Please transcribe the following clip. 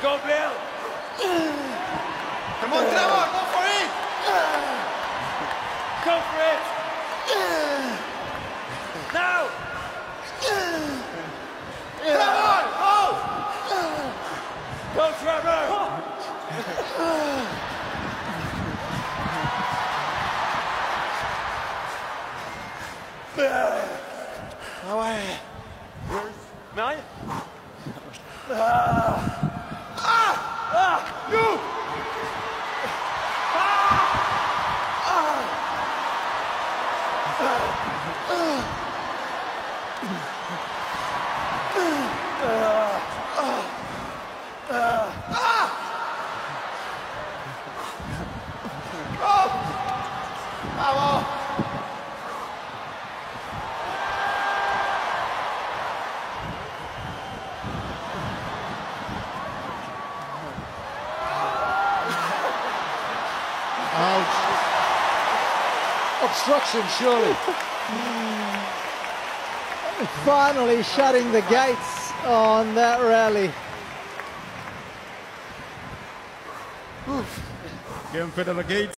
Go, Bill! Come on, Trevor, go for it! Go for it! Now! Trevor, go! Go, Trevor! Ah ouais. Marion? You! Bravo! Ouch. Obstruction, surely. Finally shutting the gates on that rally. Getting fit of the gates.